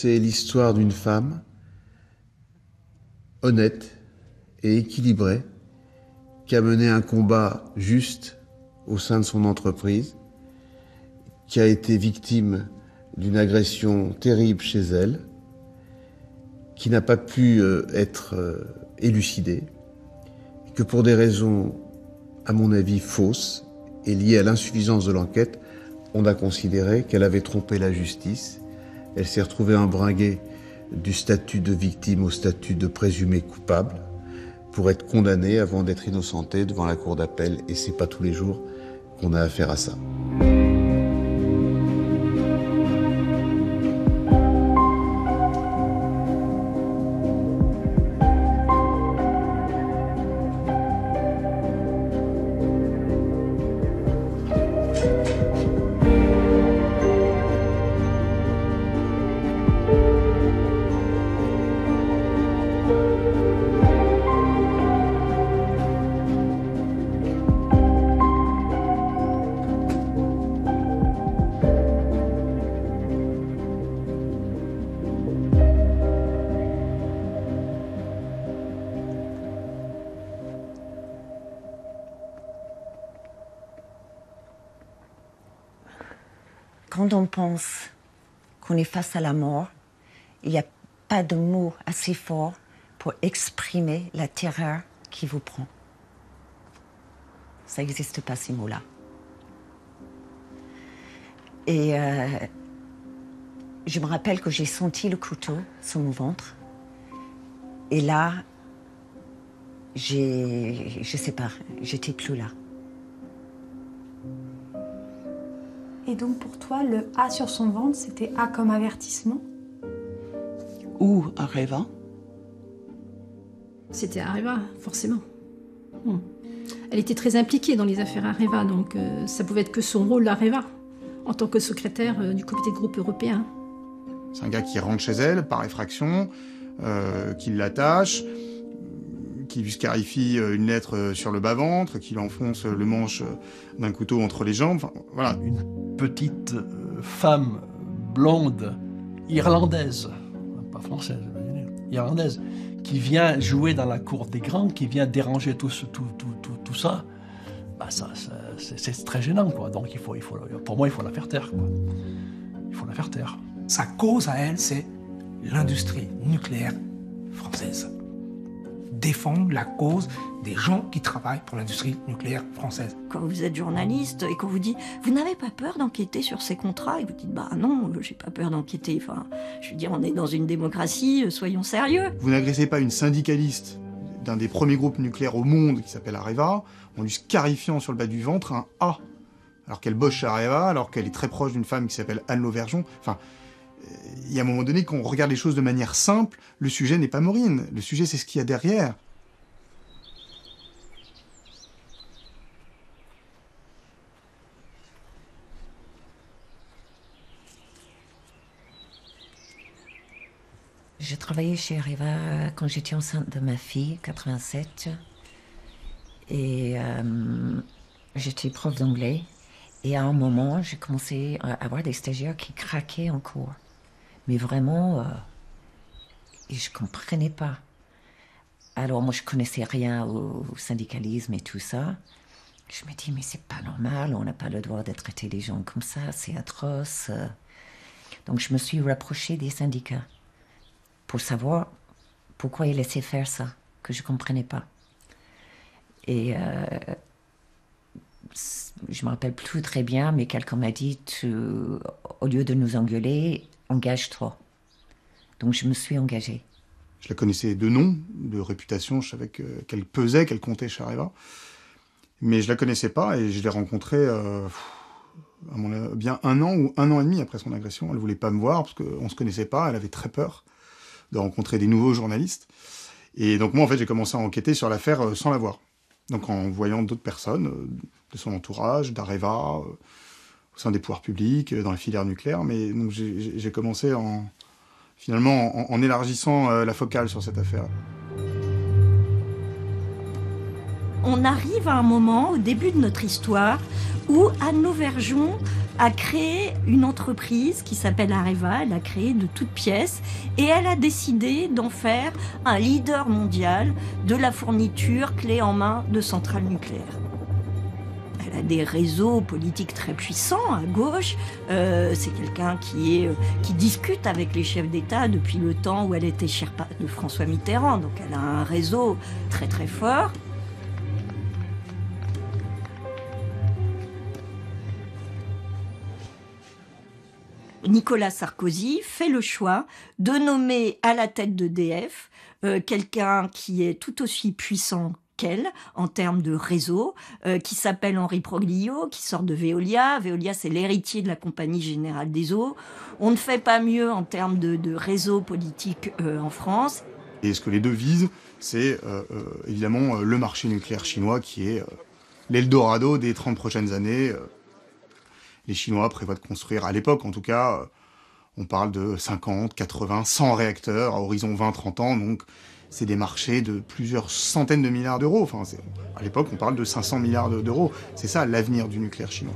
c'est l'histoire d'une femme honnête et équilibrée qui a mené un combat juste au sein de son entreprise, qui a été victime d'une agression terrible chez elle, qui n'a pas pu euh, être euh, élucidée, et que pour des raisons, à mon avis, fausses et liées à l'insuffisance de l'enquête, on a considéré qu'elle avait trompé la justice. Elle s'est retrouvée embringuée du statut de victime au statut de présumée coupable pour être condamnée avant d'être innocentée devant la cour d'appel. Et c'est pas tous les jours qu'on a affaire à ça. À la mort, il n'y a pas de mots assez forts pour exprimer la terreur qui vous prend. Ça n'existe pas ces mots-là. Et euh, je me rappelle que j'ai senti le couteau sur mon ventre. Et là, j'ai, je sais pas, j'étais plus là. Donc pour toi, le A sur son ventre, c'était A comme avertissement Ou Areva C'était Areva, forcément. Hmm. Elle était très impliquée dans les affaires Areva, donc euh, ça pouvait être que son rôle d'Areva, en tant que secrétaire euh, du comité de groupe européen. C'est un gars qui rentre chez elle par effraction, euh, qui l'attache, qui lui scarifie une lettre sur le bas-ventre, qui lui enfonce le manche d'un couteau entre les jambes. Enfin, voilà. Une petite femme blonde irlandaise, pas française, irlandaise, qui vient jouer dans la cour des grands, qui vient déranger tout, ce, tout, tout, tout, ça, bah ça c'est très gênant. Quoi. Donc il faut, il faut, pour moi, il faut la faire taire. Quoi. Il faut la faire taire. Sa cause à elle, c'est l'industrie nucléaire française. Défendre la cause des gens qui travaillent pour l'industrie nucléaire française. Quand vous êtes journaliste et qu'on vous dit Vous n'avez pas peur d'enquêter sur ces contrats Et vous dites Bah non, j'ai pas peur d'enquêter. Enfin, je veux dire, on est dans une démocratie, soyons sérieux. Vous n'agressez pas une syndicaliste d'un des premiers groupes nucléaires au monde qui s'appelle Areva en lui scarifiant sur le bas du ventre un A. Alors qu'elle bosse chez Areva, alors qu'elle est très proche d'une femme qui s'appelle Anne Lauvergeon. Enfin, il y a un moment donné, quand on regarde les choses de manière simple, le sujet n'est pas Maureen. Le sujet, c'est ce qu'il y a derrière. J'ai travaillé chez Areva quand j'étais enceinte de ma fille, 87. Et euh, j'étais prof d'anglais. Et à un moment, j'ai commencé à avoir des stagiaires qui craquaient en cours. Mais vraiment, euh, je ne comprenais pas. Alors moi, je connaissais rien au, syndicalisme et tout ça. Je me dis, mais c'est pas normal, on n'a pas le droit de traiter les gens comme ça, c'est atroce. Donc je me suis rapprochée des syndicats pour savoir pourquoi ils laissaient faire ça, que je ne comprenais pas. Et euh, je me rappelle plus très bien, mais quelqu'un m'a dit au lieu de nous engueuler, engage-toi. Donc je me suis engagée. Je la connaissais de nom, de réputation, je savais qu'elle pesait, qu'elle comptait chez Areva. Mais je la connaissais pas et je l'ai rencontrée euh, à bien un an ou un an et demi après son agression. Elle voulait pas me voir parce qu'on se connaissait pas, elle avait très peur de rencontrer des nouveaux journalistes. Et donc moi, en fait, j'ai commencé à enquêter sur l'affaire euh, sans la voir. Donc en voyant d'autres personnes euh, de son entourage, d'Areva, au sein des pouvoirs publics, dans la filière nucléaire. Mais donc j'ai commencé en, finalement en, élargissant la focale sur cette affaire. on arrive à un moment, au début de notre histoire, où Anne Lauvergeon a créé une entreprise qui s'appelle Areva, elle a créé de toutes pièces, et elle a décidé d'en faire un leader mondial de la fourniture clé en main de centrales nucléaires. Des réseaux politiques très puissants à gauche. Euh, c'est quelqu'un euh, qui discute avec les chefs d'État depuis le temps où elle était chère de François Mitterrand. Donc elle a un réseau très très fort. Nicolas Sarkozy fait le choix de nommer à la tête d'EDF euh, quelqu'un qui est tout aussi puissant en termes de réseau, euh, qui s'appelle Henri Proglio, qui sort de Veolia. Veolia, c'est l'héritier de la Compagnie Générale des Eaux. On ne fait pas mieux en termes de, réseau politique euh, en France. Et ce que les deux visent, c'est évidemment le marché nucléaire chinois qui est l'Eldorado des 30 prochaines années les Chinois prévoient de construire, à l'époque en tout cas, euh, on parle de 50, 80, 100 réacteurs à horizon 20-30 ans, donc c'est des marchés de plusieurs centaines de milliards d'euros. Enfin, à l'époque, on parle de 500 milliards d'euros. C'est ça l'avenir du nucléaire chinois.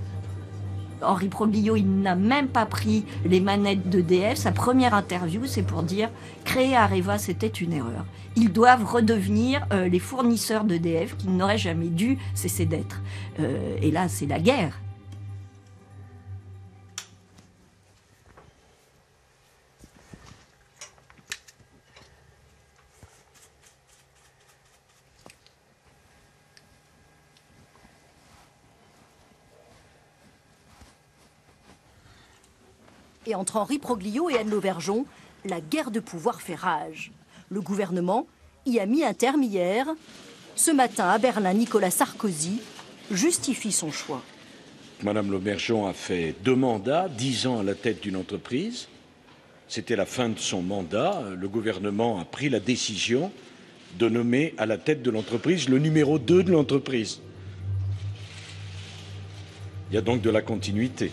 Henri Proglio, il n'a même pas pris les manettes d'EDF. Sa première interview, c'est pour dire créer Areva, c'était une erreur. Ils doivent redevenir euh, les fournisseurs d'EDF qui n'auraient jamais dû cesser d'être. Euh, et là, c'est la guerre. Entre Henri Proglio et Anne Lauvergeon, la guerre de pouvoir fait rage. Le gouvernement y a mis un terme hier. Ce matin, à Berlin, Nicolas Sarkozy justifie son choix. Madame Lauvergeon a fait deux mandats, dix ans à la tête d'une entreprise. C'était la fin de son mandat. Le gouvernement a pris la décision de nommer à la tête de l'entreprise le numéro 2 de l'entreprise. Il y a donc de la continuité.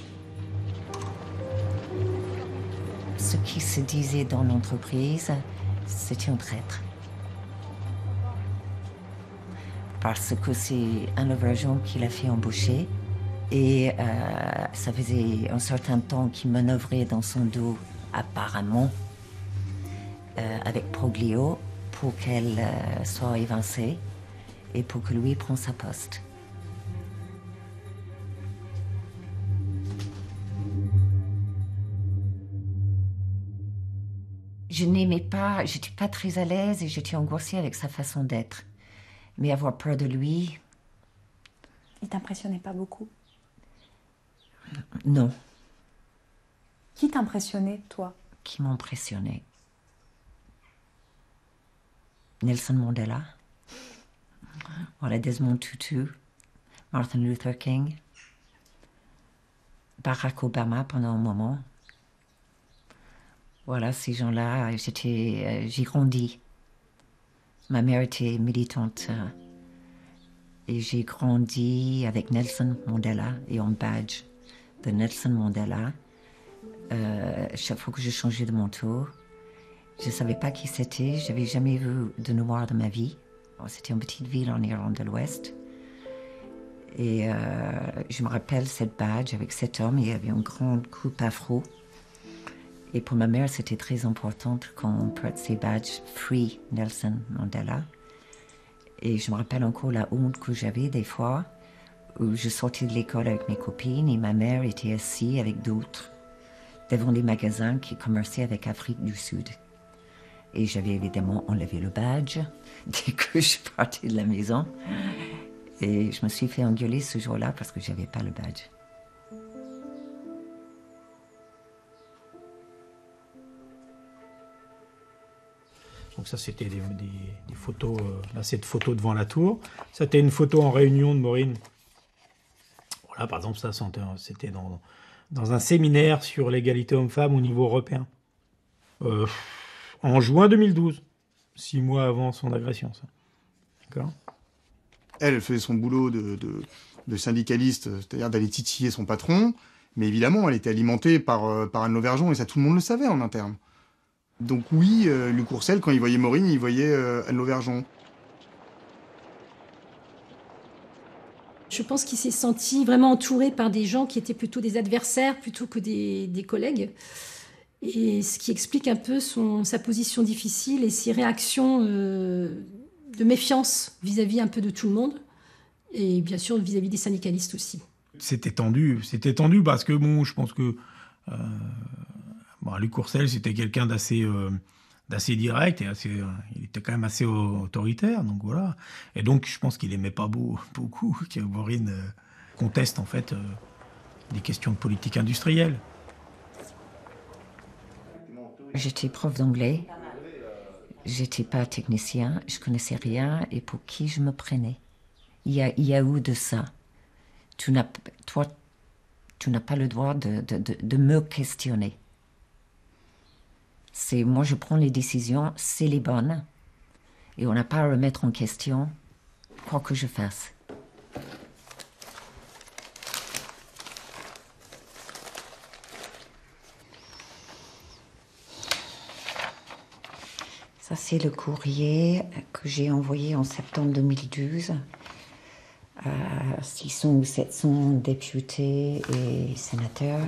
Qui se disait dans l'entreprise, c'était un traître. Parce que c'est un ouvrageur qui l'a fait embaucher et euh, ça faisait un certain temps qu'il manœuvrait dans son dos, apparemment, euh, avec Proglio pour qu'elle euh, soit évincée et pour que lui prenne sa poste. Je n'aimais pas, j'étais pas très à l'aise et j'étais angoissée avec sa façon d'être. Mais avoir peur de lui. Il t'impressionnait pas beaucoup? Non. Qui t'impressionnait, toi? Qui m'impressionnait? Nelson Mandela. Voilà, Desmond Tutu. Martin Luther King. Barack Obama pendant un moment. Voilà, ces gens-là, euh, j'ai grandi. Ma mère était militante euh, et j'ai grandi avec Nelson Mandela et en badge de Nelson Mandela. Euh, chaque fois que je changeais de manteau, je ne savais pas qui c'était. Je n'avais jamais vu de noir de ma vie. C'était une petite ville en Irlande de l'Ouest. Et je me rappelle cette badge avec cet homme. Il y avait une grande coupe afro. Et pour ma mère, c'était très important qu'on prête ses badges Free Nelson Mandela. Et je me rappelle encore la honte que j'avais des fois où je sortais de l'école avec mes copines et ma mère était assise avec d'autres devant des magasins qui commerçaient avec Afrique du Sud. Et j'avais évidemment enlevé le badge dès que je partais de la maison. Et je me suis fait engueuler ce jour-là parce que j'avais pas le badge. Donc ça, c'était des, photos, euh, là, cette photo devant la tour. C'était une photo en réunion de Maureen. Voilà, par exemple, ça, c'était dans, un séminaire sur l'égalité homme-femme au niveau européen. Euh, en juin 2012, six mois avant son agression, ça. D'accord? Elle, faisait son boulot de, de, syndicaliste, c'est-à-dire d'aller titiller son patron, mais évidemment, elle était alimentée par, euh, par Anne Lauvergeon, et ça, tout le monde le savait en interne. Donc oui, euh, Courcel, quand il voyait Maureen, il voyait euh, Anne Lauvergeon. Je pense qu'il s'est senti vraiment entouré par des gens qui étaient plutôt des adversaires plutôt que des, des collègues. Et ce qui explique un peu son, sa position difficile et ses réactions euh, de méfiance vis-à-vis un peu de tout le monde. Et bien sûr vis-à-vis des syndicalistes aussi. C'était tendu, c'était tendu parce que bon, je pense que euh, bon, Luc Courcel, c'était quelqu'un d'assez euh, direct et assez, euh, il était quand même assez autoritaire, donc voilà. Et donc je pense qu'il aimait pas beau, beaucoup que Maureen euh, conteste en fait des questions de politique industrielle. J'étais prof d'anglais. J'étais pas technicien, je connaissais rien et pour qui je me prenais. Il y a, où de ça tu n'as, Toi, tu n'as pas le droit de me questionner. C'est moi, je prends les décisions, c'est les bonnes. Et on n'a pas à remettre en question quoi que je fasse. Ça, c'est le courrier que j'ai envoyé en septembre 2012 à 600 ou 700 députés et sénateurs.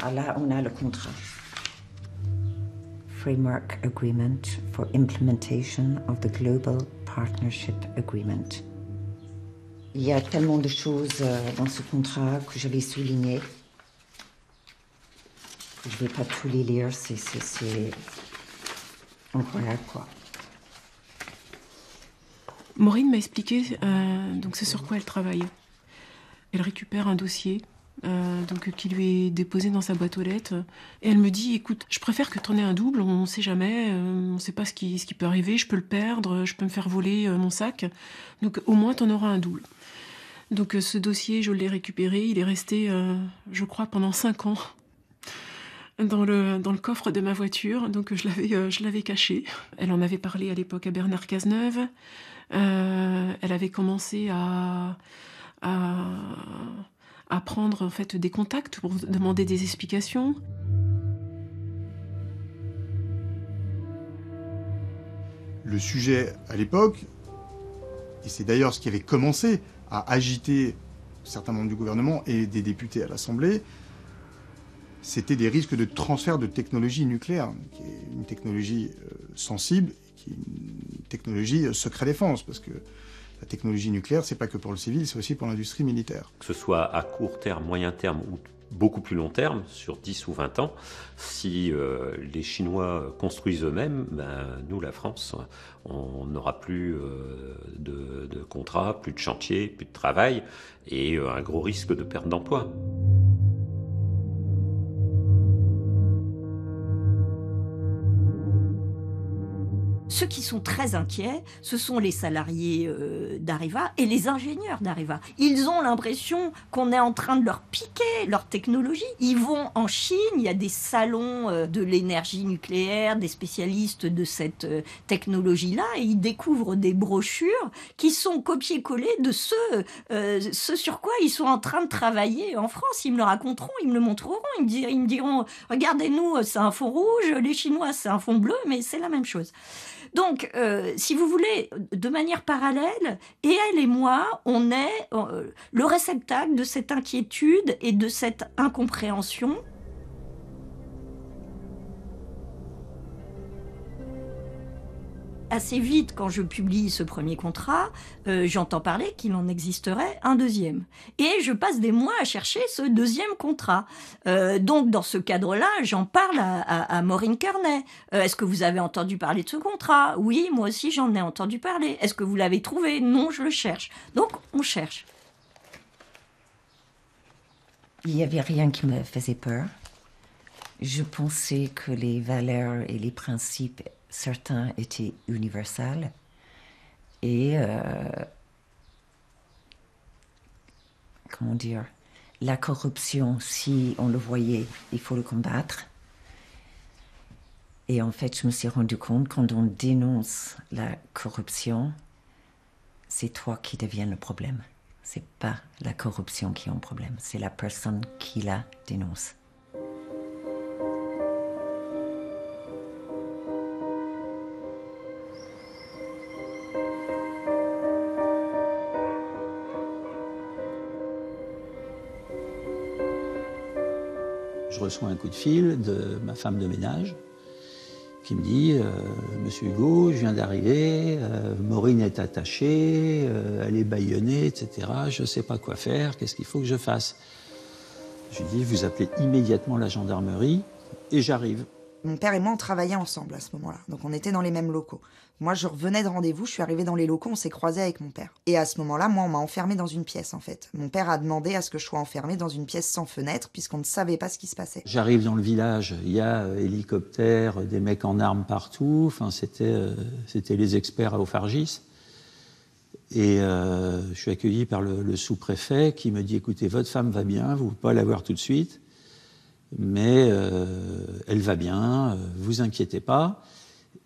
Ah, là, on a le contrat. Framework Agreement for Implementation of the Global Partnership Agreement. Il y a tellement de choses euh, dans ce contrat que je vais souligner. Je ne vais pas tous les lire, c'est, incroyable quoi. Maureen m'a expliqué euh, donc c'est sur quoi elle travaille. Elle récupère un dossier euh, donc qui lui est déposé dans sa boîte aux lettres. Et elle me dit écoute je préfère que tu en aies un double on ne sait jamais euh, on ne sait pas ce qui, peut arriver je peux le perdre je peux me faire voler euh, mon sac. Donc au moins tu en auras un double. Donc ce dossier je l'ai récupéré. Il est resté je crois pendant cinq ans dans le, coffre de ma voiture, donc je l'avais, je l'avais caché. Elle en avait parlé à l'époque à Bernard Cazeneuve. Elle avait commencé à, à prendre en fait des contacts pour demander des explications. Le sujet à l'époque, et c'est d'ailleurs ce qui avait commencé à agiter certains membres du gouvernement et des députés à l'Assemblée, c'était des risques de transfert de technologie nucléaire, qui est une technologie euh, sensible, qui est une technologie euh, secret défense, parce que la technologie nucléaire, c'est pas que pour le civil, c'est aussi pour l'industrie militaire. Que ce soit à court terme, moyen terme ou beaucoup plus long terme, sur 10 ou 20 ans, si euh, les Chinois construisent eux-mêmes, ben, nous, la France, on n'aura plus euh, de, contrats, plus de chantiers, plus de travail, et euh, un gros risque de perte d'emploi. Ceux qui sont très inquiets, ce sont les salariés euh, d'Areva et les ingénieurs d'Areva. Ils ont l'impression qu'on est en train de leur piquer leur technologie. Ils vont en Chine, il y a des salons euh, de l'énergie nucléaire, des spécialistes de cette euh, technologie-là, et ils découvrent des brochures qui sont copiées-collées de ce, euh, ce sur quoi ils sont en train de travailler en France. Ils me le raconteront, ils me le montreront, ils ils me diront, regardez-nous, c'est un fond rouge, les Chinois, c'est un fond bleu, mais c'est la même chose. Donc, euh, si vous voulez, de manière parallèle, elle et moi, on est euh, le réceptacle de cette inquiétude et de cette incompréhension. Assez vite, quand je publie ce premier contrat, euh, j'entends parler qu'il en existerait un deuxième. Et je passe des mois à chercher ce deuxième contrat. Euh, donc, dans ce cadre-là, j'en parle à, Maureen Kearney. Euh, Est-ce que vous avez entendu parler de ce contrat? Oui, moi aussi j'en ai entendu parler. Est-ce que vous l'avez trouvé? Non, je le cherche. Donc, on cherche. Il n'y avait rien qui me faisait peur. Je pensais que les valeurs et les principes, certains étaient universels. Et, euh, comment dire, la corruption, si on le voyait, il faut le combattre. Et en fait, je me suis rendu compte, quand on dénonce la corruption, c'est toi qui deviens le problème. C'est pas la corruption qui est un problème, c'est la personne qui la dénonce. Reçois un coup de fil de ma femme de ménage qui me dit euh, Monsieur Hugo, je viens d'arriver, euh, Maureen est attachée, euh, elle est bâillonnée, etc. Je ne sais pas quoi faire, qu'est-ce qu'il faut que je fasse? Je lui dis Vous appelez immédiatement la gendarmerie et j'arrive. Mon père et moi, on travaillait ensemble à ce moment-là. Donc on était dans les mêmes locaux. Moi, je revenais de rendez-vous, je suis arrivée dans les locaux, on s'est croisé avec mon père. Et à ce moment-là, moi, on m'a enfermée dans une pièce, en fait. Mon père a demandé à ce que je sois enfermée dans une pièce sans fenêtre, puisqu'on ne savait pas ce qui se passait. J'arrive dans le village, il y a euh, hélicoptères, des mecs en armes partout. Enfin, c'était euh, les experts à Ophargis. Et euh, je suis accueilli par le, le sous-préfet qui me dit écoutez, votre femme va bien, vous ne pouvez pas la voir tout de suite, mais euh, elle va bien, euh, vous inquiétez pas.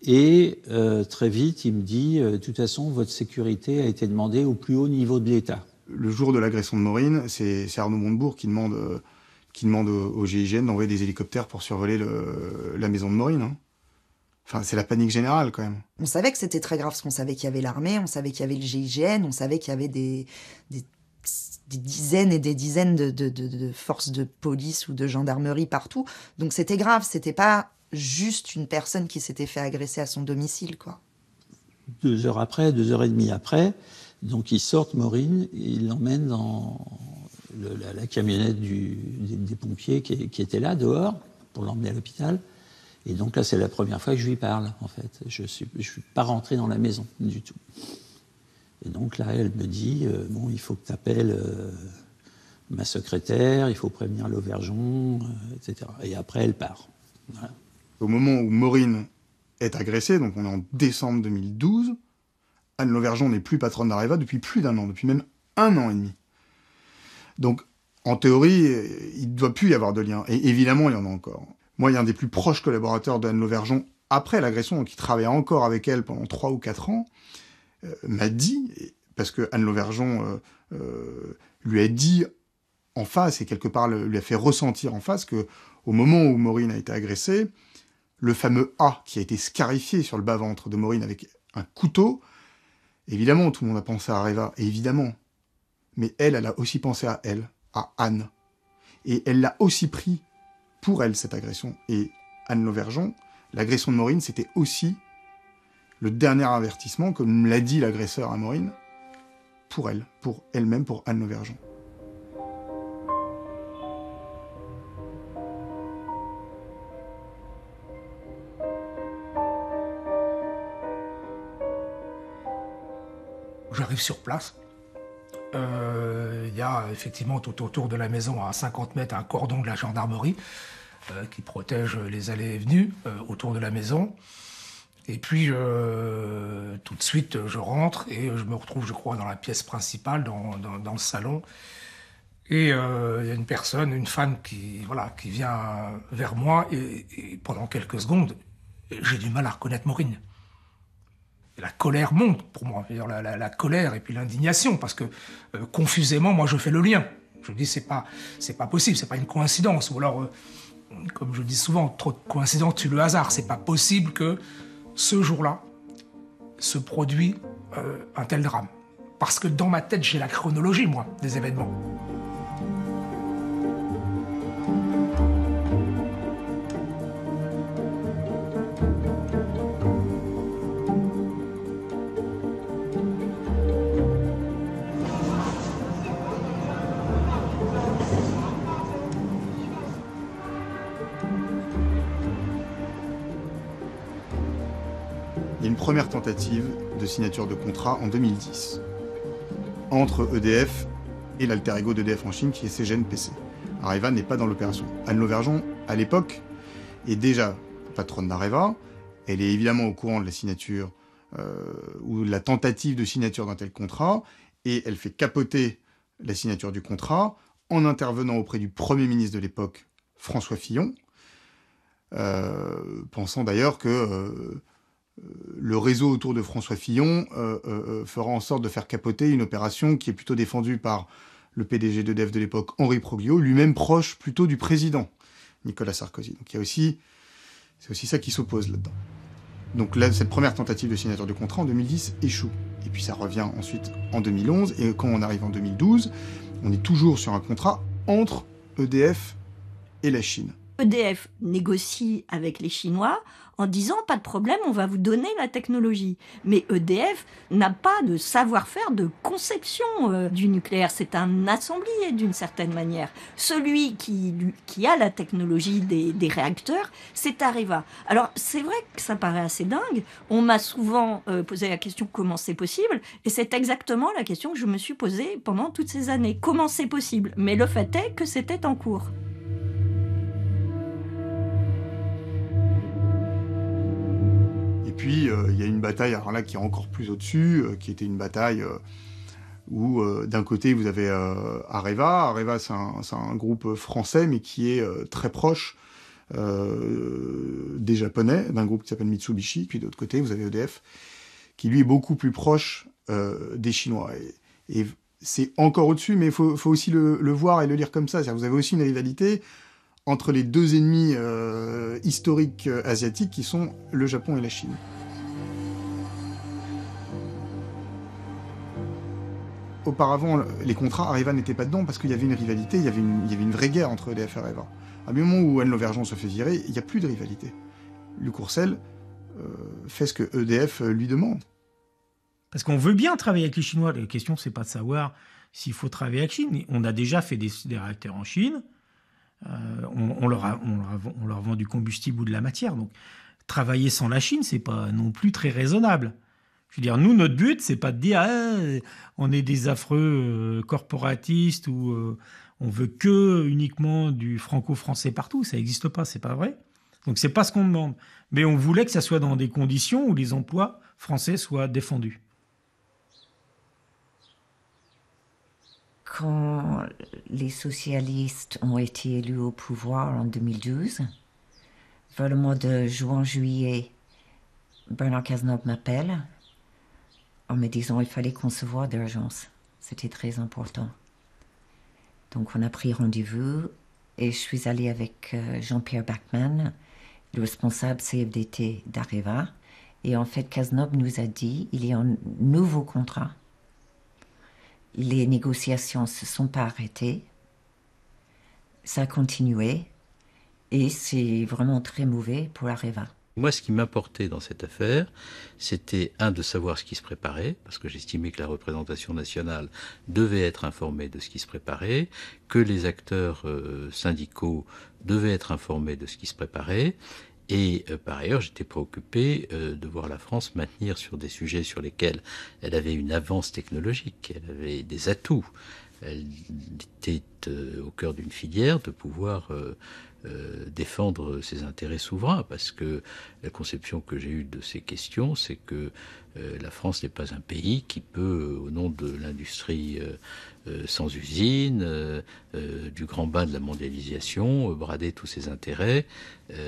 Et euh, très vite, il me dit euh, de toute façon, votre sécurité a été demandée au plus haut niveau de l'État. Le jour de l'agression de Maureen, c'est Arnaud Montebourg qui demande, euh, qui demande au, au GIGN d'envoyer des hélicoptères pour survoler le- la maison de Maureen. hein. Enfin, c'est la panique générale quand même. On savait que c'était très grave, parce qu'on savait qu'il y avait l'armée, on savait qu'il y avait le GIGN, on savait qu'il y avait des, des, des dizaines et des dizaines de, forces de police ou de gendarmerie partout. Donc c'était grave, c'était pas juste une personne qui s'était fait agresser à son domicile, quoi. Deux heures après, deux heures et demie après, donc ils sortent Maureen, ils l'emmènent dans la, camionnette des pompiers qui, qui étaient là dehors pour l'emmener à l'hôpital. Et donc là, c'est la première fois que je lui parle, en fait. Je ne suis, je suis pas rentré dans la maison du tout. Et donc là, elle me dit euh, bon, il faut que tu appelles ma secrétaire, il faut prévenir l'aubergeon, euh, etc. Et après, elle part. Au moment où Maureen est agressée, donc on est en décembre 2012, Anne Lauvergeon n'est plus patronne d'Areva depuis plus d'un an, depuis même un an et demi. Donc, en théorie, euh, il ne doit plus y avoir de lien. Et évidemment, il y en a encore. Moi, il y a un des plus proches collaborateurs d'Anne Lauvergeon, après l'agression, qui travaillait encore avec elle pendant trois ou quatre ans, euh, m'a dit, parce que Anne Lauvergeon euh, euh, lui a dit en face, et quelque part lui a fait ressentir en face, que au moment où Maureen a été agressée, le fameux A qui a été scarifié sur le bas-ventre de Maureen avec un couteau, évidemment, tout le monde a pensé à Reva, évidemment. Mais elle, elle a aussi pensé à elle, à Anne. Et elle l'a aussi pris pour elle, cette agression. Et Anne Lauvergeon, l'agression de Maureen, c'était aussi le dernier avertissement, comme l'a dit l'agresseur à Maureen, pour elle, pour elle-même, pour Anne Lauvergeon. J'arrive sur place. Euh, Il y a effectivement tout autour de la maison, à 50 mètres, un cordon de la gendarmerie euh, qui protège les allées et venues euh, autour de la maison. Et puis, euh, tout de suite, je rentre et je me retrouve, je crois, dans la pièce principale, dans, le salon. Et euh, il y a une personne, une femme qui, voilà, qui vient vers moi et, pendant quelques secondes, j'ai du mal à reconnaître Maureen la colère monte pour moi, la, la- colère et puis l'indignation, parce que euh, confusément, moi, je fais le lien. Je dis, c'est pas, c'est pas possible, c'est pas une coïncidence. Ou alors, comme je dis souvent, trop de coïncidences tue le hasard. C'est pas possible que ce jour-là se produit euh, un tel drame. Parce que dans ma tête, j'ai la chronologie, moi, des événements. Tentative de signature de contrat en 2010 entre EDF et l'alter ego d'EDF en Chine qui est CGN-PC. Areva n'est pas dans l'opération. Anne Lauvergeon, à l'époque, est déjà patronne d'Areva. Elle est évidemment au courant de la signature euh, ou de la tentative de signature d'un tel contrat et elle fait capoter la signature du contrat en intervenant auprès du Premier ministre de l'époque, François Fillon, euh, pensant d'ailleurs que euh, le réseau autour de François Fillon euh, euh, euh, fera en sorte de faire capoter une opération qui est plutôt défendue par le PDG d'EDF de l'époque, Henri Proglio, lui-même proche plutôt du président Nicolas Sarkozy. Donc il y a aussi, c'est aussi ça qui s'oppose là-dedans. Donc là, cette première tentative de signature de contrat en 2010 échoue. Et puis ça revient ensuite en 2011. Et quand on arrive en 2012, on est toujours sur un contrat entre EDF et la Chine. EDF négocie avec les Chinois en disant pas de problème, on va vous donner la technologie. Mais EDF n'a pas de savoir-faire de conception euh, du nucléaire. C'est un assemblier d'une certaine manière. Celui qui, a la technologie des, des réacteurs, c'est Areva. Alors c'est vrai que ça paraît assez dingue. On m'a souvent euh, posé la question comment c'est possible, et c'est exactement la question que je me suis posée pendant toutes ces années. Comment c'est possible? Mais le fait est que c'était en cours. Et puis, euh, il y a une bataille, alors là, qui est encore plus au-dessus, euh, qui était une bataille euh, où, d'un côté, vous avez Areva. Areva, c'est un, groupe français, mais qui est très proche des Japonais, d'un groupe qui s'appelle Mitsubishi. Puis, de l'autre côté, vous avez EDF, qui, lui, est beaucoup plus proche des Chinois. Et, c'est encore au-dessus, mais il faut, faut, aussi le, le, voir et le lire comme ça. Vous avez aussi une rivalité entre les deux ennemis euh, historiques euh, asiatiques qui sont le Japon et la Chine. Auparavant, les contrats, Areva n'était pas dedans parce qu'il y avait une rivalité, il y avait une, vraie guerre entre EDF et Areva. À du moment où Anne Lauvergeon se fait virer, il n'y a plus de rivalité. Le Courcel euh, fait ce que EDF lui demande. Parce qu'on veut bien travailler avec les Chinois. La question, c'est pas de savoir s'il faut travailler avec Chine. On a déjà fait des réacteurs en Chine. Euh, on, leur a, on, leur vend du combustible ou de la matière. Donc, travailler sans la Chine, c'est pas non plus très raisonnable. Je veux dire, nous, notre but, c'est pas de dire ah, on est des affreux euh, corporatistes ou euh, on veut que uniquement du franco-français partout. Ça n'existe pas, c'est pas vrai. Donc, c'est pas ce qu'on demande. Mais on voulait que ça soit dans des conditions où les emplois français soient défendus. Quand les socialistes ont été élus au pouvoir en 2012, vers le mois de juin-juillet, Bernard Cazeneuve m'appelle en me disant qu'il fallait concevoir d'urgence. C'était très important. Donc on a pris rendez-vous et je suis allée avec euh, Jean-Pierre Bachmann, le responsable CFDT d'Areva. Et en fait, Cazeneuve nous a dit il y a un nouveau contrat les négociations ne se sont pas arrêtées. Ça a continué et c'est vraiment très mauvais pour Areva. Moi, ce qui m'importait dans cette affaire, c'était, un, de savoir ce qui se préparait, parce que j'estimais que la représentation nationale devait être informée de ce qui se préparait, que les acteurs euh, syndicaux devaient être informés de ce qui se préparait, et euh, par ailleurs, j'étais préoccupé euh, de voir la France maintenir sur des sujets sur lesquels elle avait une avance technologique, elle avait des atouts. Elle était euh, au cœur d'une filière de pouvoir défendre ses intérêts souverains, parce que la conception que j'ai eue de ces questions, c'est que la France n'est pas un pays qui peut, au nom de l'industrie euh, sans usine, euh, euh, du grand bain de la mondialisation, brader tous ses intérêts,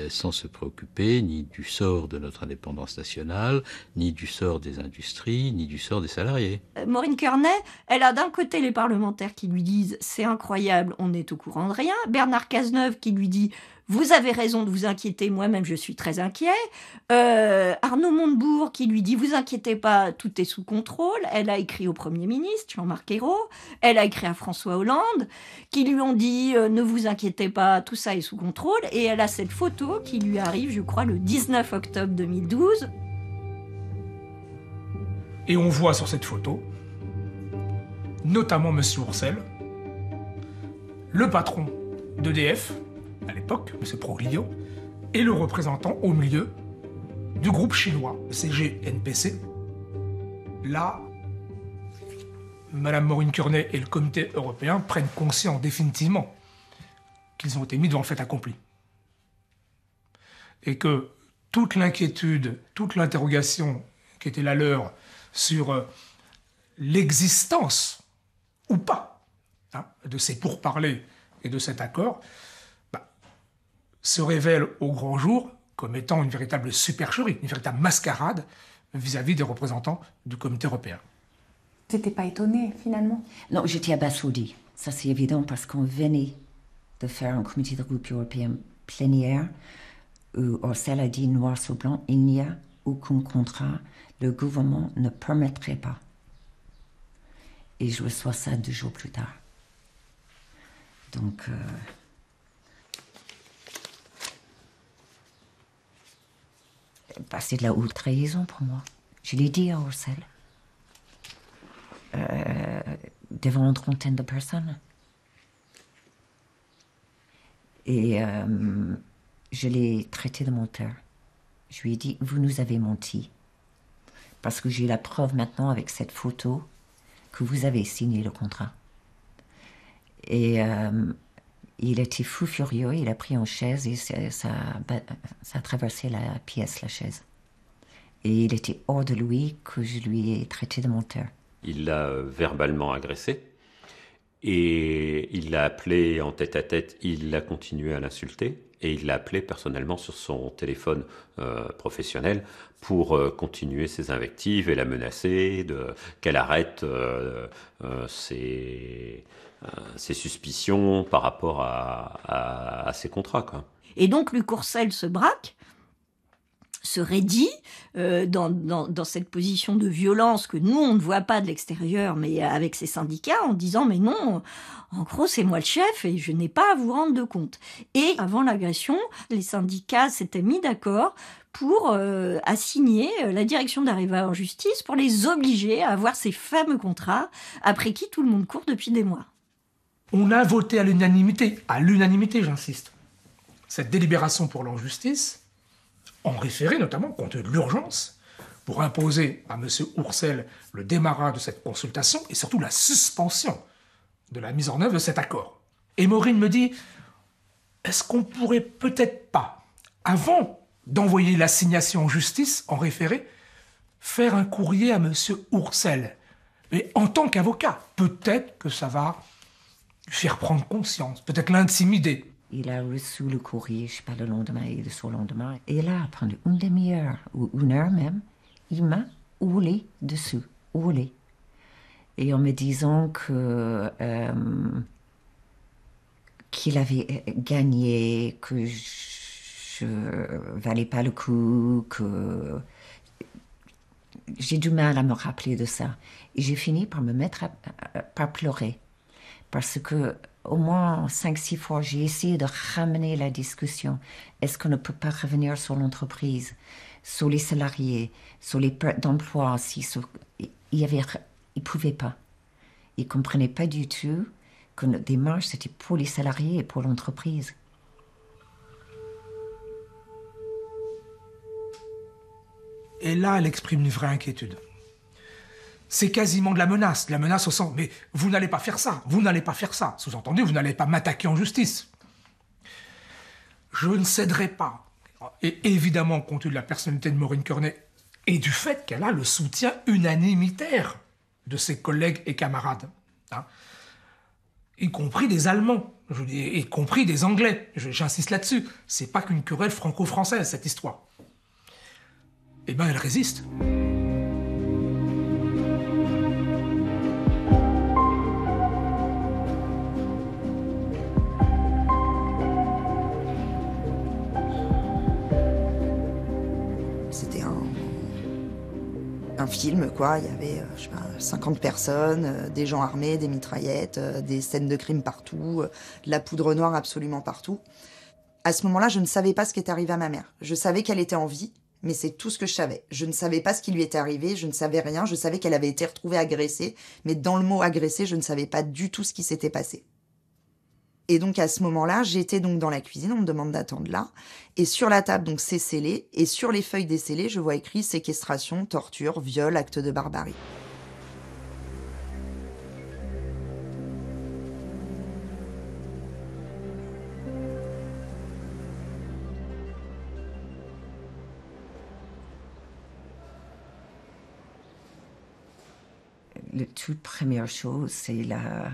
sans se préoccuper ni du sort de notre indépendance nationale, ni du sort des industries, ni du sort des salariés. Maureen Kearney, elle a d'un côté les parlementaires qui lui disent c'est incroyable, on est au courant de rien, Bernard Cazeneuve qui lui dit vous avez raison de vous inquiéter, moi-même je suis très inquiet. Euh, Arnaud Montebourg qui lui dit Vous inquiétez pas, tout est sous contrôle. Elle a écrit au Premier ministre, Jean-Marc Ayrault. Elle a écrit à François Hollande, qui lui ont dit euh, Ne vous inquiétez pas, tout ça est sous contrôle. Et elle a cette photo qui lui arrive, je crois, le 19 octobre 2012. Et on voit sur cette photo, notamment M. Roussel, le patron d'EDF, à l'époque, M. Proglio, et le représentant au milieu du groupe chinois, CGNPC. Là, Mme Maureen Kearney et le comité européen prennent conscience définitivement qu'ils ont été mis devant le fait accompli. Et que toute l'inquiétude, toute l'interrogation qui était la leur sur euh, l'existence ou pas hein, de ces pourparlers et de cet accord se révèle au grand jour comme étant une véritable supercherie, une véritable mascarade vis-à-vis des représentants du comité européen. T'étais pas étonné finalement? Non, j'étais abasourdi. Ça c'est évident parce qu'on venait de faire un comité de groupe européen plénière où Orsel a dit noir sur blanc, il n'y a aucun contrat, le gouvernement ne permettrait pas. Et je reçois ça deux jours plus tard. Donc... Euh, bah, c'est de la haute trahison pour moi. Je l'ai dit à Ursel. Euh, devant une trentaine de personnes. Et euh, je l'ai traité de menteur. Je lui ai dit, vous nous avez menti. Parce que j'ai la preuve maintenant avec cette photo que vous avez signé le contrat. Et euh, il était fou furieux, il a pris en chaise et ça, a traversé la pièce, la chaise. Et il était hors de lui que je lui ai traité de menteur. Il l'a verbalement agressé et il l'a appelé en tête à tête, il a continué à l'insulter et il l'a appelé personnellement sur son téléphone euh, professionnel pour euh, continuer ses invectives et la menacer qu'elle arrête euh, ses, ses, suspicions par rapport à, ses contrats. Quoi. Et donc Luc Courcel se braque serait dit euh, dans, cette position de violence que nous, on ne voit pas de l'extérieur, mais avec ses syndicats, en disant, mais non, en gros, c'est moi le chef et je n'ai pas à vous rendre de compte. Et avant l'agression, les syndicats s'étaient mis d'accord pour euh, assigner euh, la direction d'Arriva en justice pour les obliger à avoir ces fameux contrats après qui tout le monde court depuis des mois. On a voté à l'unanimité, à l'unanimité j'insiste, cette délibération pour l'injustice en référé notamment compte de l'urgence pour imposer à M. Oursel le démarrage de cette consultation et surtout la suspension de la mise en œuvre de cet accord. Et Maureen me dit, est-ce qu'on pourrait peut-être pas, avant d'envoyer l'assignation en justice en référé, faire un courrier à M. Oursel Et en tant qu'avocat, peut-être que ça va faire prendre conscience, peut-être l'intimider. Il a reçu le courrier, je sais pas, le lendemain et le surlendemain. Et là, pendant une demi-heure ou une heure même, il m'a roulé dessus, roulé. Et en me disant que euh, qu'il avait gagné, que je valais pas le coup, que j'ai du mal à me rappeler de ça. Et j'ai fini par me mettre à, par pleurer parce que au moins cinq, six fois, j'ai essayé de ramener la discussion. Est-ce qu'on ne peut pas revenir sur l'entreprise, sur les salariés, sur les pertes d'emploi si Il ne pouvait pas? Il ne comprenait pas du tout que notre démarche, c'était pour les salariés et pour l'entreprise. Et là, elle exprime une vraie inquiétude c'est quasiment de la menace, de la menace au sens, mais vous n'allez pas faire ça, vous n'allez pas faire ça. Sous-entendu, vous n'allez pas m'attaquer en justice. Je ne céderai pas. Et évidemment, compte tenu de la personnalité de Maureen Cornet et du fait qu'elle a le soutien unanimitaire de ses collègues et camarades, hein, y compris des Allemands, je y compris des Anglais. J'insiste là-dessus. C'est pas qu'une querelle franco-française, cette histoire. Eh bien, elle résiste. Film, quoi. Il y avait, euh, je sais pas, 50 personnes, euh, des gens armés, des mitraillettes, euh, des scènes de crime partout, de la poudre noire absolument partout. À ce moment-là, je ne savais pas ce qui était arrivé à ma mère. Je savais qu'elle était en vie, mais c'est tout ce que je savais. Je ne savais pas ce qui lui était arrivé, je ne savais rien, je savais qu'elle avait été retrouvée agressée, mais dans le mot agressée, je ne savais pas du tout ce qui s'était passé. Et donc à ce moment-là, j'étais donc dans la cuisine, on me demande d'attendre là. Et sur la table, donc c'est scellé. Et sur les feuilles des scellées, je vois écrit séquestration, torture, viol, acte de barbarie. La toute première chose, c'est la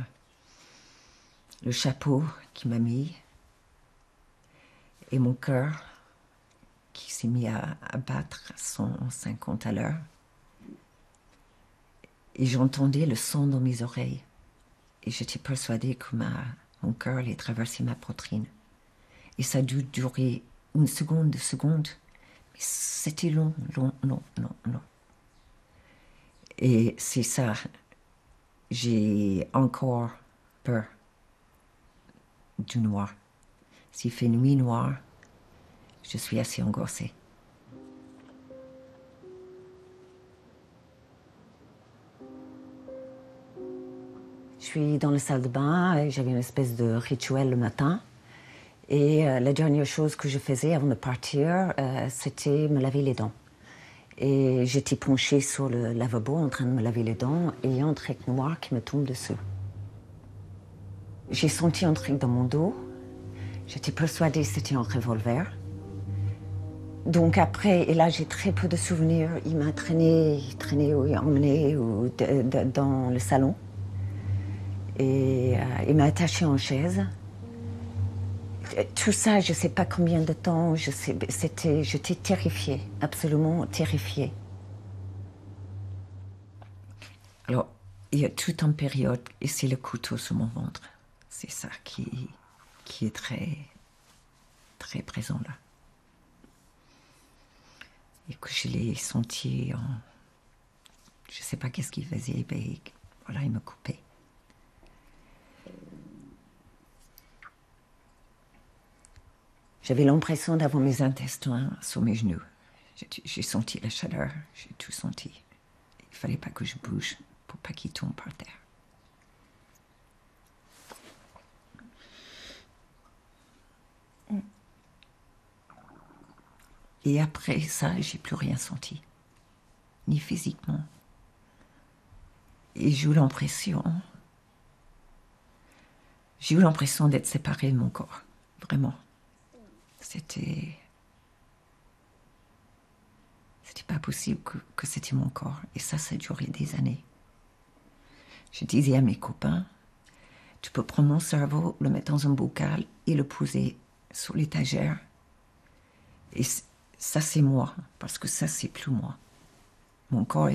le chapeau qui m'a mis et mon cœur qui s'est mis à, battre à 150 à l'heure. Et j'entendais le son dans mes oreilles. Et j'étais persuadée que mon cœur allait traverser ma poitrine. Et ça a dû durer une seconde, deux secondes. Mais c'était long, long, long, long, long. Et c'est ça. J'ai encore peur du noir. S'il fait nuit noire, je suis assez angoissée. Je suis dans la salle de bain, et j'avais une espèce de rituel le matin. Et euh, la dernière chose que je faisais avant de partir, euh, c'était me laver les dents. Et j'étais penchée sur le lavabo en train de me laver les dents, ayant un trait noir qui me tombe dessus. J'ai senti un truc dans mon dos. J'étais persuadée que c'était un revolver. Donc après, et là j'ai très peu de souvenirs, il m'a traîné, traîné ou emmené ou dans le salon. Et euh, il m'a attaché en chaise. Tout ça, je ne sais pas combien de temps, j'étais terrifiée, absolument terrifiée. Alors, il y a toute une période, et c'est le couteau sur mon ventre. C'est ça qui, qui est très, très présent là. Et que je l'ai senti en... Je sais pas qu'est-ce qu'il faisait, mais voilà, il me coupait. J'avais l'impression d'avoir mes intestins sur mes genoux. J'ai- J'ai senti la chaleur, j'ai tout senti. Il fallait pas que je bouge pour pas qu'il tombe par terre. Et après ça, j'ai plus rien senti, ni physiquement. Et j'ai eu l'impression, j'ai eu l'impression d'être séparée de mon corps, vraiment. C'était, c'était pas possible que, que c'était mon corps. Et ça, ça a duré des années. Je disais à mes copains, tu peux prendre mon cerveau, le mettre dans un bocal et le poser sur l'étagère. Ça, c'est moi, parce que ça, c'est plus moi. Mon corps,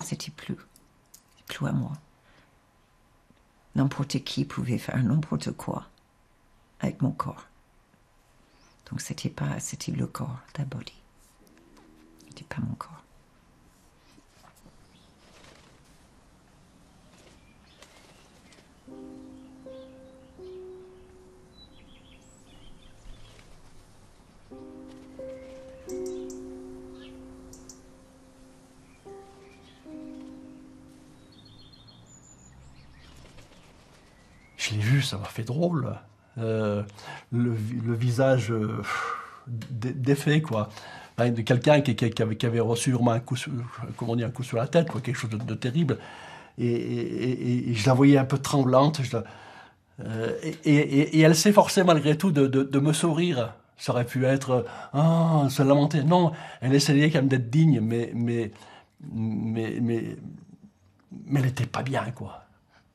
c'était plus, plus à moi. N'importe qui pouvait faire n'importe quoi avec mon corps. Donc, c'était pas, c'était le corps, la body. C'était pas mon corps. Je l'ai vu, ça m'a fait drôle. Euh, le, vi- le visage euh, dé- défait, quoi. De quelqu'un qui, avait, reçu vraiment un coup, sur, comment dit, un coup sur la tête, quoi, quelque chose de, terrible. Et, je la voyais un peu tremblante. euh, et, elle s'efforçait malgré tout de, me sourire. Ça aurait pu être ah, se lamenter. Non, elle essayait quand même d'être digne, mais mais mais mais elle était pas bien, quoi.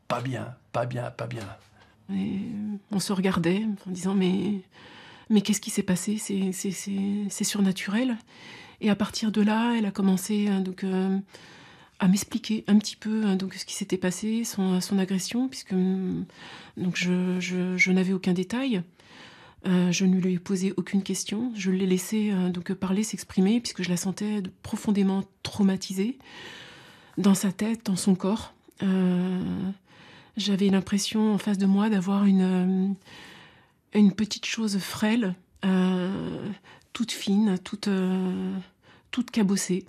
Pas bien, pas bien, pas bien. Et on se regardait en disant mais, mais qu'est-ce qui s'est passé? C'est- surnaturel. Et à partir de là, elle a commencé hein, donc, euh, à m'expliquer un petit peu hein, donc, ce qui s'était passé, son, son agression, puisque hum, donc, je, je- n'avais aucun détail. Euh, je ne lui ai posé aucune question. Je l'ai laissé euh, donc parler, s'exprimer, puisque je la sentais profondément traumatisée dans sa tête, dans son corps. Euh, j'avais l'impression en face de moi d'avoir une, euh, une petite chose frêle, euh, toute fine, toute, euh, toute cabossée,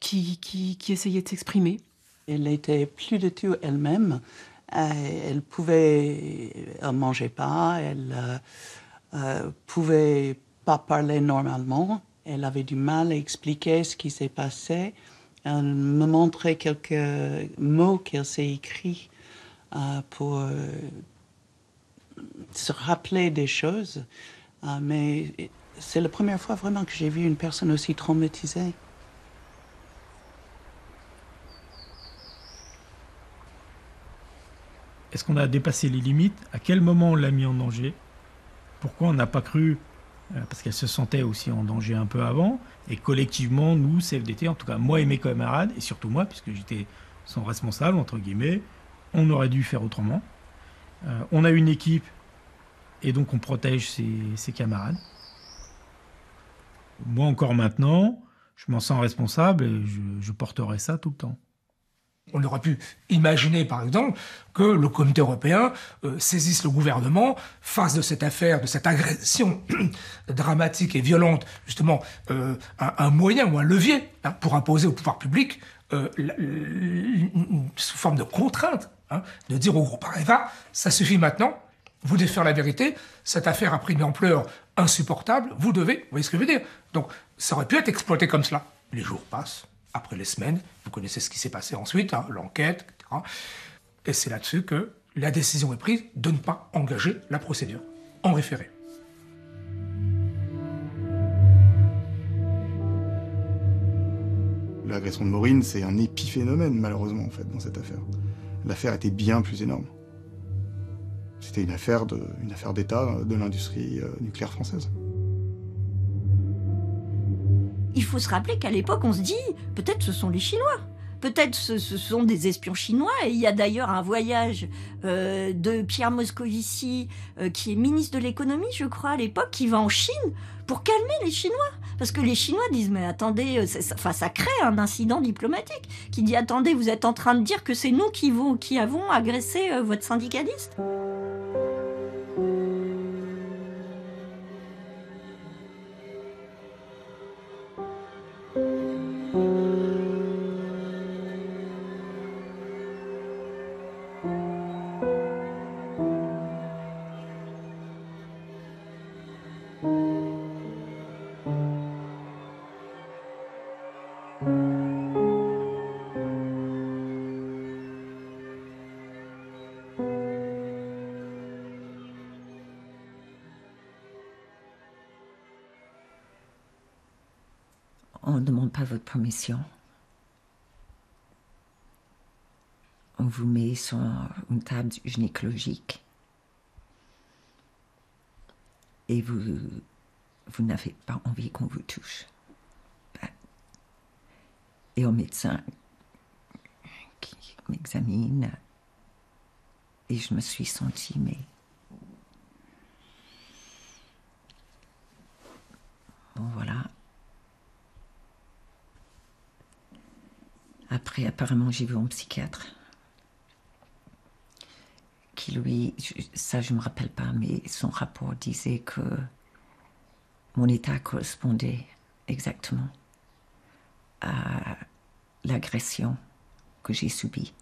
qui, qui, essayait de s'exprimer. Elle était plus du tout elle-même. Elle pouvait, elle mangeait pas, elle euh, pouvait pas parler normalement. Elle avait du mal à expliquer ce qui s'est passé. Elle me montrait quelques mots qu'elle s'est écrits euh, pour euh, se rappeler des choses. Euh, mais c'est la première fois vraiment que j'ai vu une personne aussi traumatisée. Est-ce qu'on a dépassé les limites? À quel moment on l'a mis en danger? Pourquoi on n'a pas cru Parce qu'elle se sentait aussi en danger un peu avant. Et collectivement, nous, CFDT, en tout cas moi et mes camarades, et surtout moi, puisque j'étais son responsable, entre guillemets, on aurait dû faire autrement. Euh, on a une équipe, et donc on protège ses, camarades. Moi encore maintenant, je m'en sens responsable et je porterai ça tout le temps. On aurait pu imaginer, par exemple, que le comité européen euh, saisisse le gouvernement, fasse de cette affaire, de cette agression dramatique et violente, justement, euh, un, moyen ou un levier hein, pour imposer au pouvoir public euh, sous forme de contrainte, hein, de dire au groupe Areva, ça suffit maintenant, vous devez faire la vérité, cette affaire a pris une ampleur insupportable, vous devez, vous voyez ce que je veux dire? Donc ça aurait pu être exploité comme cela. Les jours passent, après les semaines, vous connaissez ce qui s'est passé ensuite, hein, l'enquête, etc. Et c'est là-dessus que la décision est prise de ne pas engager la procédure en référé. L'agression de Maureen, c'est un épiphénomène, malheureusement, en fait, dans cette affaire. L'affaire était bien plus énorme. C'était une affaire d'État de l'industrie euh, nucléaire française. Il faut se rappeler qu'à l'époque, on se dit, peut-être ce sont les Chinois. Peut-être ce, sont des espions chinois. Et il y a d'ailleurs un voyage euh, de Pierre Moscovici, euh, qui est ministre de l'économie, je crois, à l'époque, qui va en Chine pour calmer les Chinois. Parce que les Chinois disent, mais attendez, euh, ça, enfin, ça crée un incident diplomatique qui dit, attendez, vous êtes en train de dire que c'est nous qui, qui avons agressé votre syndicaliste. On ne demande pas votre permission. On vous met sur une table gynécologique. Et vous, vous n'avez pas envie qu'on vous touche. Et au médecin qui m'examine, et je me suis sentie, mais. Bon, voilà. Après, apparemment, j'ai vu un psychiatre qui, lui, ça je me rappelle pas, mais son rapport disait que mon état correspondait exactement à l'agression que j'ai subie.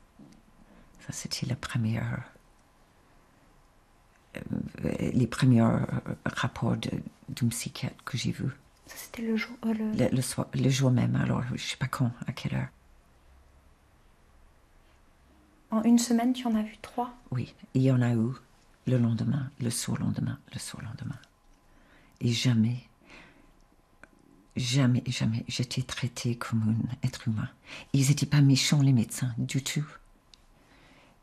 Ça, c'était la première, euh, les premiers rapports d'un psychiatre que j'ai vu. Ça, c'était le jour. euh, le- Le, le soir, le jour même, alors je sais pas quand, à quelle heure. Une semaine, tu en as vu trois. Oui, il y en a eu le lendemain, le surlendemain, le surlendemain. Et jamais, jamais, jamais, j'étais traitée comme un être humain. Ils n'étaient pas méchants, les médecins, du tout.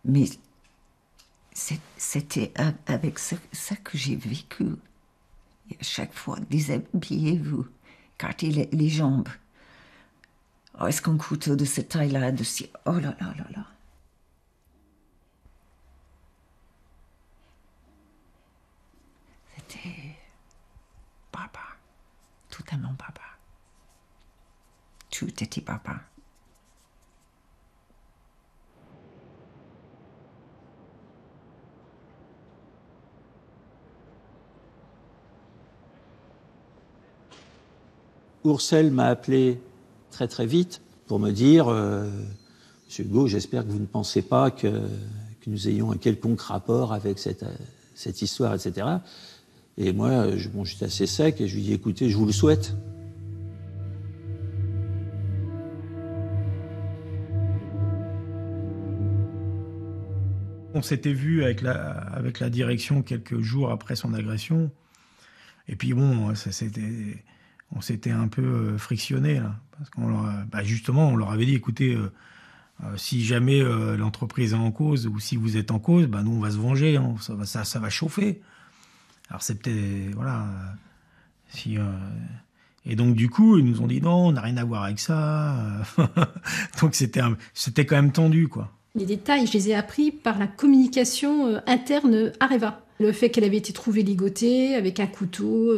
Mais c'était avec ça, que j'ai vécu. À chaque fois, déshabillez-vous, écartez les, les jambes. Oh, est-ce qu'un couteau de cette taille-là, de si... Oh là là là là. C'était barbare, totalement barbare. Tout était barbare. Oursel m'a appelé très très vite pour me dire euh, Monsieur Hugo, j'espère que vous ne pensez pas que, nous ayons un quelconque rapport avec cette, euh, cette histoire, etc. Et moi, je, bon, j'étais assez sec et je lui dis écoutez, je vous le souhaite. On s'était vu avec la, direction quelques jours après son agression. Et puis bon, on s'était un peu euh, frictionné là, parce qu'on leur bah, justement, on leur avait dit, écoutez, euh, euh, si jamais l'entreprise est en cause ou si vous êtes en cause, bah, nous on va se venger, hein, ça va chauffer. Alors c'est voilà, euh, si. euh, et donc du coup, ils nous ont dit non, on n'a rien à voir avec ça. euh, donc c'était, c'était quand même tendu, quoi. Les détails, je les ai appris par la communication interne Areva. Le fait qu'elle avait été trouvée ligotée avec un couteau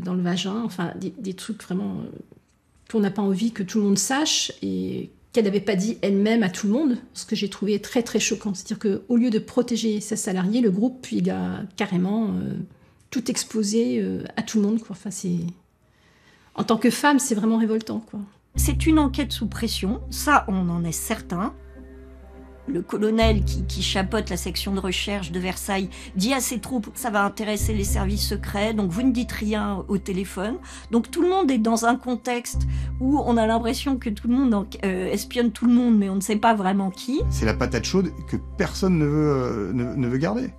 dans le vagin, enfin des, trucs vraiment qu'on n'a pas envie que tout le monde sache et qu'elle n'avait pas dit elle-même à tout le monde, ce que j'ai trouvé très très choquant. C'est-à-dire qu'au lieu de protéger ses salariés, le groupe, il a carrément tout exposé euh, à tout le monde. Quoi. Enfin, c'est... En tant que femme, c'est vraiment révoltant. Quoi. C'est une enquête sous pression, ça on en est certain. Le colonel qui, qui, chapeaute la section de recherche de Versailles dit à ses troupes ça va intéresser les services secrets, donc vous ne dites rien au téléphone. Donc tout le monde est dans un contexte où on a l'impression que tout le monde euh, espionne tout le monde, mais on ne sait pas vraiment qui. C'est la patate chaude que personne ne veut, euh, ne, ne veut garder.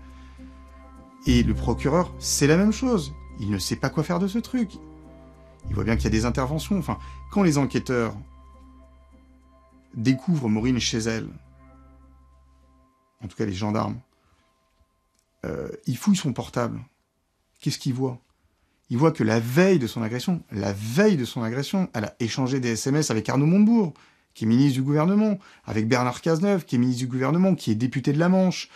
Et le procureur, c'est la même chose. Il ne sait pas quoi faire de ce truc. Il voit bien qu'il y a des interventions. Enfin, quand les enquêteurs découvrent Maureen chez elle, en tout cas les gendarmes, euh, ils fouillent son portable. Qu'est-ce qu'ils voient? Ils voient que la veille de son agression, la veille de son agression, elle a échangé des SMS avec Arnaud Montebourg, qui est ministre du gouvernement, avec Bernard Cazeneuve, qui est ministre du gouvernement, qui est député de la Manche,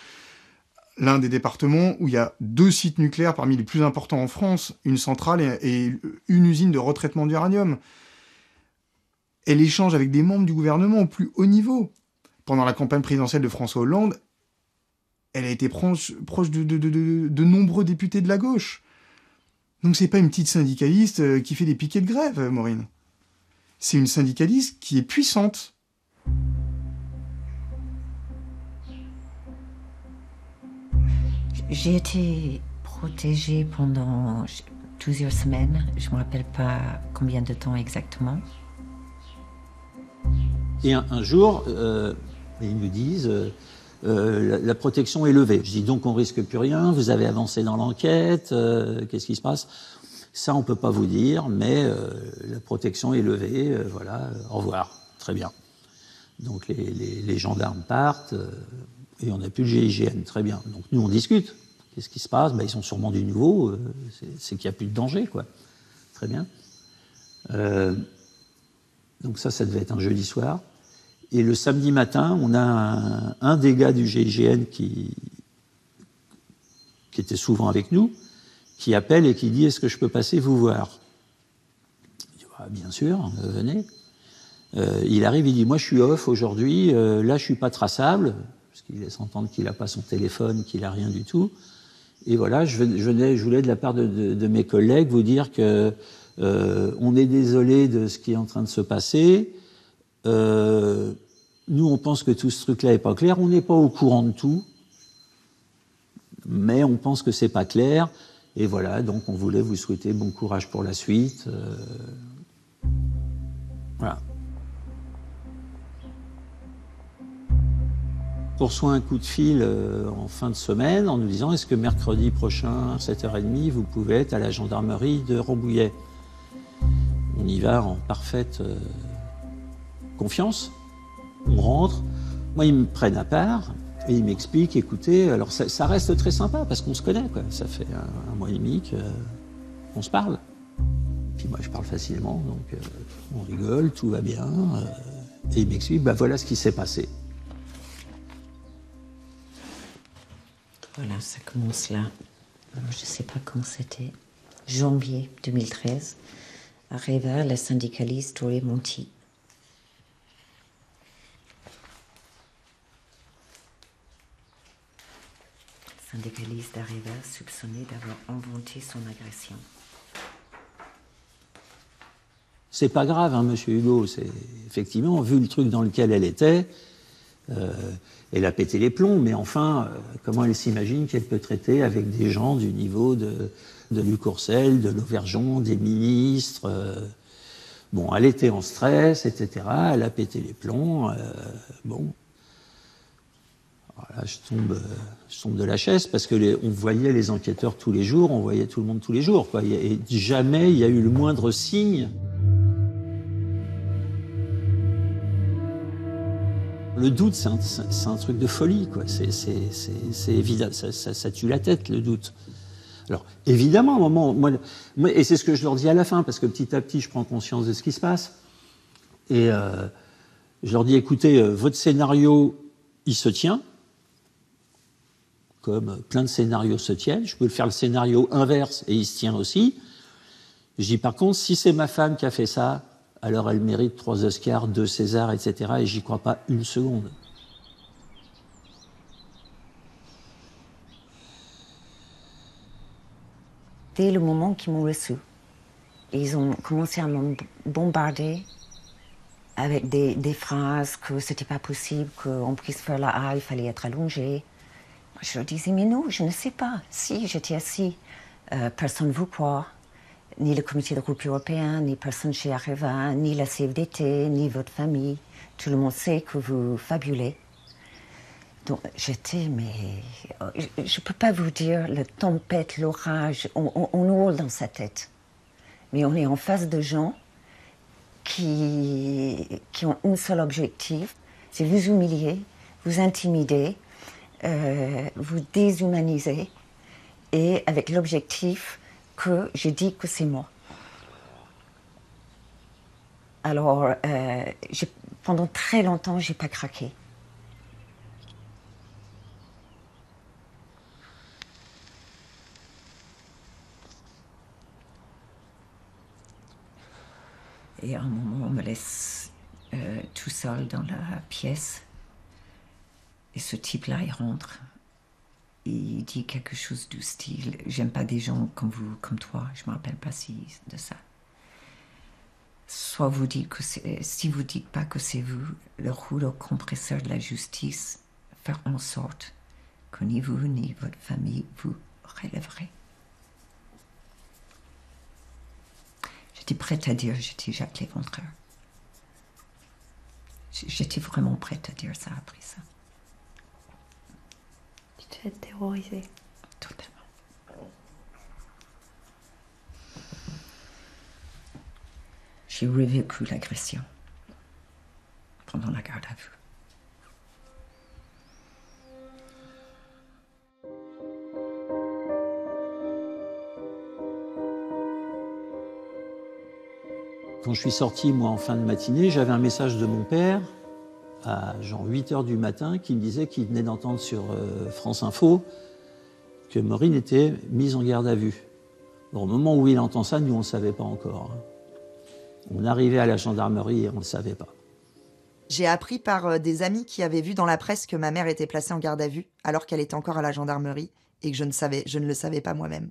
l'un des départements où il y a deux sites nucléaires parmi les plus importants en France, une centrale et, une usine de retraitement d'uranium. Elle échange avec des membres du gouvernement au plus haut niveau. Pendant la campagne présidentielle de François Hollande, elle a été proche, de, de, nombreux députés de la gauche. Donc c'est pas une petite syndicaliste euh, qui fait des piquets de grève, euh, Maureen. C'est une syndicaliste qui est puissante. J'ai été protégée pendant plusieurs semaines. Je ne me rappelle pas combien de temps exactement. Et un, jour, euh, ils nous disent euh, euh, la, protection est levée. Je dis donc on risque plus rien. Vous avez avancé dans l'enquête. Qu'est-ce qui se passe? Ça, on peut pas vous dire, mais la protection est levée. voilà. au revoir. Très bien. Donc les gendarmes partent et on n'a plus le GIGN. Très bien. Donc nous on discute. Qu'est-ce qui se passe? Ben, Ils sont sûrement du nouveau, euh, c'est qu'il n'y a plus de danger, quoi. Très bien. Euh, donc ça, ça devait être un jeudi soir. Et le samedi matin, on a un, des gars du GIGN qui, qui était souvent avec nous, qui appelle et qui dit Est-ce que je peux passer vous voir? Dit, ah, Bien sûr, venez. Euh, il arrive, il dit Moi, je suis off aujourd'hui, là, je suis pas traçable, parce qu'il laisse entendre qu'il n'a pas son téléphone, qu'il n'a rien du tout. Et voilà, je, voulais de la part de mes collègues vous dire que euh, on est désolé de ce qui est en train de se passer. Euh, nous, on pense que tout ce truc-là est pas clair. On n'est pas au courant de tout, mais on pense que c'est pas clair. Et voilà, donc on voulait vous souhaiter bon courage pour la suite. Euh, reçoit un coup de fil euh, en fin de semaine en nous disant est-ce que mercredi prochain, 7h30, vous pouvez être à la gendarmerie de Rambouillet? On y va en parfaite euh, confiance. On rentre. Moi, ils me prennent à part et ils m'expliquent écoutez, alors ça, reste très sympa parce qu'on se connaît. Ça fait un, mois et demi qu'on se parle. Puis moi, je parle facilement, donc euh, on rigole, tout va bien. et ils m'expliquent bah, voilà ce qui s'est passé. Voilà, ça commence là. Je ne sais pas quand c'était. Janvier 2013. Arriva la syndicaliste Aurélie Monti. Syndicaliste arriva soupçonnée d'avoir inventé son agression. C'est pas grave, hein, monsieur Hugo. C'est effectivement, vu le truc dans lequel elle était, euh, elle a pété les plombs, mais enfin, euh, comment elle s'imagine qu'elle peut traiter avec des gens du niveau de, de Luc Courcel, de Lauvergeon, des ministres euh, Bon, elle était en stress, etc. Elle a pété les plombs. Euh, bon. Voilà, je tombe, de la chaise parce que on voyait les enquêteurs tous les jours, on voyait tout le monde tous les jours. Quoi. Et jamais il y a eu le moindre signe. Le doute, c'est un, truc de folie, quoi. C'est évident, ça, tue la tête, le doute. Alors, évidemment, un moment, moi et c'est ce que je leur dis à la fin, parce que petit à petit, je prends conscience de ce qui se passe. Et euh, je leur dis, écoutez, euh, votre scénario, il se tient, comme plein de scénarios se tiennent. Je peux faire le scénario inverse et il se tient aussi. Je dis, par contre, si c'est ma femme qui a fait ça, alors elle mérite trois Oscars, deux Césars, etc. Et j'y crois pas une seconde. Dès le moment qu'ils m'ont reçu, ils ont commencé à me bombarder avec des, phrases que c'était pas possible qu'on puisse faire la A, il fallait être allongé. Je leur disais, mais non, je ne sais pas. Si j'étais assis, euh, personne ne vous croit. Ni le comité de groupe européen, ni personne chez Areva, ni la CFDT, ni votre famille. Tout le monde sait que vous fabulez. Donc j'étais, mais je ne peux pas vous dire, la tempête, l'orage, on, on, on roule dans sa tête. Mais on est en face de gens qui, qui ont un seul objectif, c'est vous humilier, vous intimider, euh, vous déshumaniser, et avec l'objectif que je dis que c'est moi. Alors, euh, pendant très longtemps, j'ai pas craqué. Et à un moment, on me laisse euh, tout seul dans la pièce. Et ce type-là, il rentre. Il dit quelque chose du style J'aime pas des gens comme vous, comme toi. Je me rappelle pas si, de ça. Soit vous dites que. Si vous dites pas que c'est vous, le rouleau compresseur de la justice, faire en sorte que ni vous ni votre famille vous relèverez. J'étais prête à dire j'étais Jacques Léventreur. J'étais vraiment prête à dire ça après ça. Fais terroriser. Totalement. J'ai revécu l'agression pendant la garde à vue. Quand je suis sorti, moi, en fin de matinée, j'avais un message de mon père à genre 8 heures du matin qui me disait qu'il venait d'entendre sur euh, France Info que Maureen était mise en garde à vue. Au moment où il entend ça, nous, on ne savait pas encore. hein. On arrivait à la gendarmerie et on ne le savait pas. J'ai appris par euh, des amis qui avaient vu dans la presse que ma mère était placée en garde à vue alors qu'elle était encore à la gendarmerie et que je ne, savais, je ne le savais pas moi-même.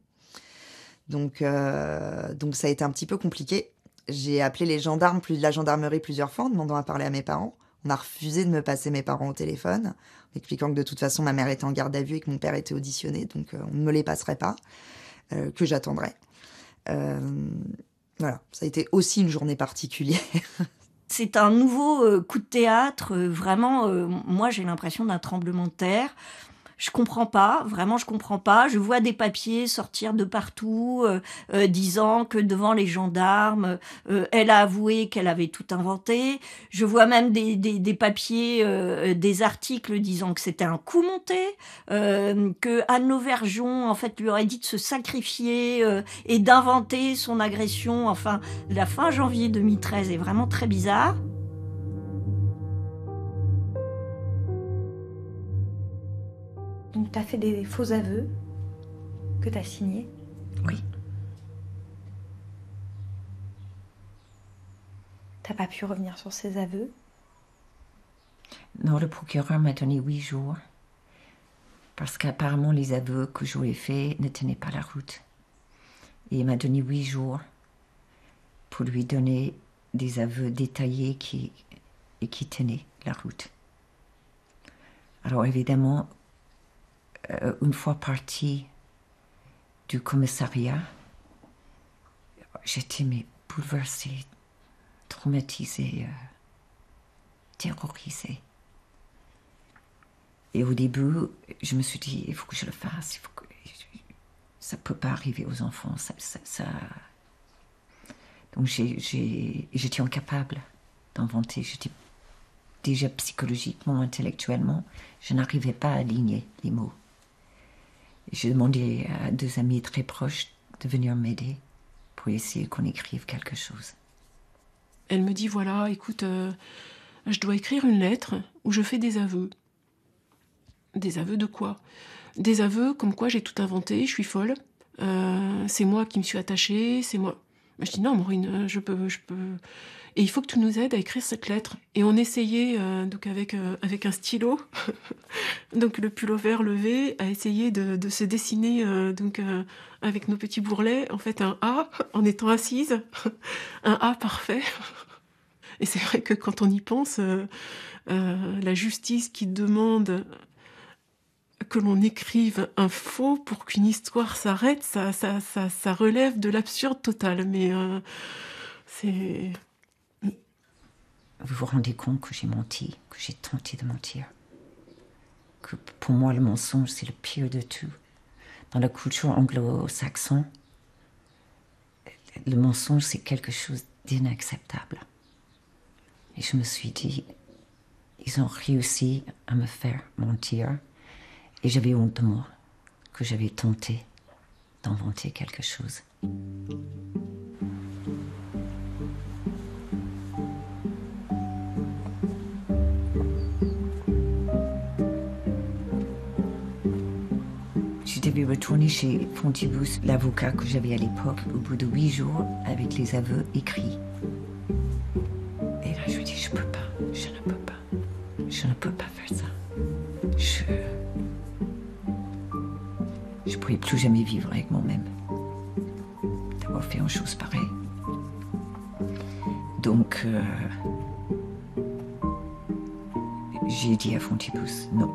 Donc, euh, donc ça a été un petit peu compliqué. J'ai appelé les gendarmes, plus la gendarmerie plusieurs fois en demandant à parler à mes parents. On a refusé de me passer mes parents au téléphone, expliquant que de toute façon ma mère était en garde à vue et que mon père était auditionné, donc euh, on ne me les passerait pas, euh, que j'attendrais. Euh, voilà, ça a été aussi une journée particulière. C'est un nouveau coup de théâtre. vraiment, moi, j'ai l'impression d'un tremblement de terre. Je comprends pas, vraiment, je comprends pas. Je vois des papiers sortir de partout, euh, euh, disant que devant les gendarmes, euh, elle a avoué qu'elle avait tout inventé. Je vois même des, des, des papiers, euh, des articles disant que c'était un coup monté, euh, que Anne Lauvergeon, en fait, lui aurait dit de se sacrifier euh, et d'inventer son agression. Enfin, la fin janvier 2013 est vraiment très bizarre. Donc, tu as fait des faux aveux que tu as signés. Oui. T'as pas pu revenir sur ces aveux. Non, le procureur m'a donné huit jours parce qu'apparemment les aveux que j'aurais faits ne tenaient pas la route. Et il m'a donné huit jours pour lui donner des aveux détaillés qui, et qui tenaient la route. Alors évidemment, euh, une fois partie du commissariat, j'étais mais bouleversée, traumatisée, euh, terrorisée. Et au début, je me suis dit, il faut que je le fasse. Ça ne peut pas arriver aux enfants. Donc j'étais incapable d'inventer. J'étais déjà psychologiquement, intellectuellement, je n'arrivais pas à aligner les mots. J'ai demandé à deux amis très proches de venir m'aider pour essayer qu'on écrive quelque chose. Elle me dit voilà, écoute, euh, je dois écrire une lettre où je fais des aveux. Des aveux de quoi? Des aveux comme quoi j'ai tout inventé, je suis folle. euh, c'est moi qui me suis attachée, c'est moi. Je dis non, Maureen, euh, je peux, je peux. Et il faut que tu nous aides à écrire cette lettre. Et on essayait euh, donc avec euh, avec un stylo, donc le pullover levé, à essayer de, se dessiner euh, donc avec nos petits bourrelets en fait un A en étant assise, un A parfait. Et c'est vrai que quand on y pense, la justice qui demande que l'on écrive un faux pour qu'une histoire s'arrête, ça, ça, ça, ça relève de l'absurde total. Mais c'est. Vous vous rendez compte que j'ai menti, que j'ai tenté de mentir Que pour moi, le mensonge, c'est le pire de tout. Dans la culture anglo-saxonne, le mensonge, c'est quelque chose d'inacceptable. Et je me suis dit, ils ont réussi à me faire mentir. Et j'avais honte de moi, que j'avais tenté d'inventer quelque chose. Retourner chez Fontibus, l'avocat que j'avais à l'époque, au bout de huit jours, avec les aveux écrits. Et là, je lui dis, je peux pas, je ne peux pas, je ne peux pas faire ça. Je. Je pourrais plus jamais vivre avec moi-même. D'avoir fait une chose pareille. Donc, euh, j'ai dit à Fontibus, non,